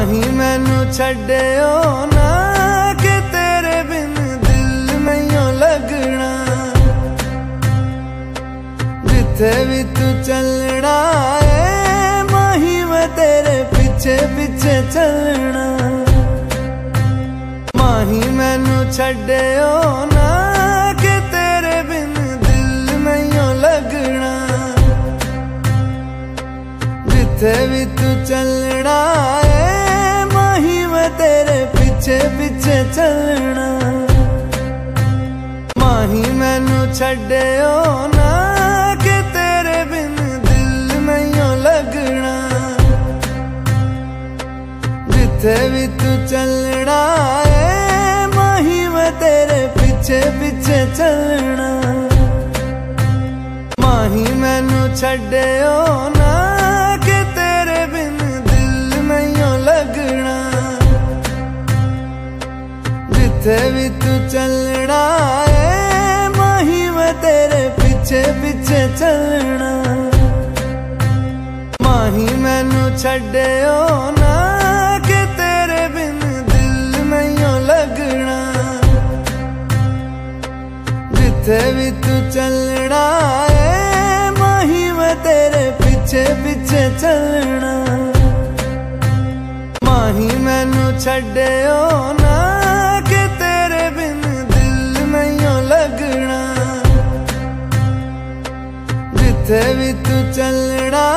ਮਾਹੀ ਮੈਨੂੰ ਛੱਡਿਓ ਨਾ, ਕਿ ਤੇਰੇ ਬਿਨ ਦਿਲ ਨਹੀਂ ਲੱਗਣਾ। ਜਿੱਥੇ ਵੀ ਤੂੰ ਚੱਲਣਾ ਏ, ਮਾਹੀ ਮੈਂ ਤੇਰੇ ਪਿੱਛੇ ਪਿੱਛੇ ਚੱਲਣਾ। ਮਾਹੀ ਮੈਨੂੰ ਛੱਡਿਓ ਨਾ, ਕਿ ਤੇਰੇ ਬਿਨ ਦਿਲ ਨਹੀਂ ਲੱਗਣਾ। ਜਿੱਥੇ ਵੀ ਤੂੰ ਚੱਲਣਾ ਪਿੱਛੇ ਚੱਲਣਾ। ਮਾਹੀ ਮੈਨੂੰ ਛੱਡਿਓ ਨਾ, ਕਿ ਤੇਰੇ ਬਿਨ ਦਿਲ ਨਹੀਂ ਲੱਗਣਾ। ਜਿੱਥੇ ਵੀ ਤੂੰ ਚੱਲਣਾ ਏ, ਮਾਹੀ ਮੈਂ ਤੇਰੇ ਪਿੱਛੇ ਪਿੱਛੇ ਚੱਲਣਾ। ਮਾਹੀ ਮੈਨੂੰ ਛੱਡਿਓ ਨਾ ਜਿੱਥੇ ਵੀ ਤੂੰ ਚੱਲਣਾ ਏ ਮਾਹੀ ਮੈਂ ਤੇਰੇ ਪਿੱਛੇ ਪਿੱਛੇ ਚੱਲਣਾ। ਮਾਹੀ ਮੈਨੂੰ ਛੱਡਿਓ ਨਾ, ਕਿ ਤੇਰੇ ਬਿਨ ਦਿਲ ਨਹੀਂ ਲੱਗਣਾ। ਜਿੱਥੇ ਵੀ ਤੂੰ ਚੱਲਣਾ ਏ ਮਾਹੀ ਮੈਂ ਤੇਰੇ ਪਿੱਛੇ ਪਿੱਛੇ ਚੱਲਣਾ। ਮਾਹੀ ਮੈਨੂੰ ਛੱਡਿਓ ਨਾ ਜਿੱਥੇ ਵੀ ਤੂੰ ਚੱਲਣਾ